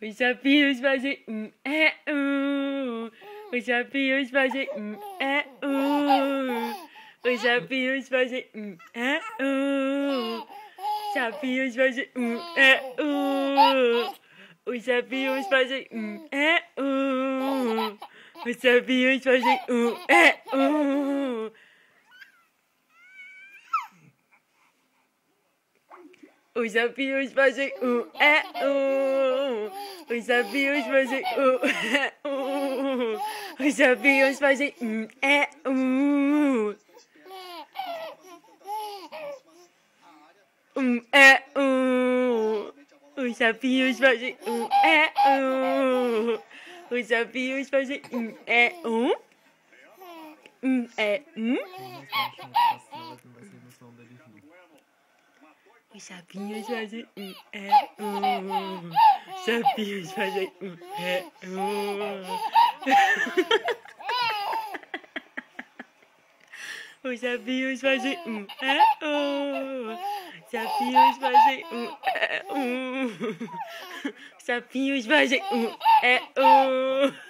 Os sapinhos fazem um é um. Os sapinhos fazem um é um. Os sapinhos fazem um é um. Sapinhos fazem um é um. Os sapinhos fazem um é um. Os sapinhos fazem um é um. Os sapinhos fazem um é um. Os sapinhos fazem um é um. Os sapinhos fazem um é um. Um é um. Os sapinhos fazem um é um. Os sapinhos fazem um é um. Um é um. Os sapinhos fazem um é um. Os sapinhos fazem um é um. Os sapinhos fazem um é um. Os sapinhos fazem um é um. Os sapinhos fazem um é um.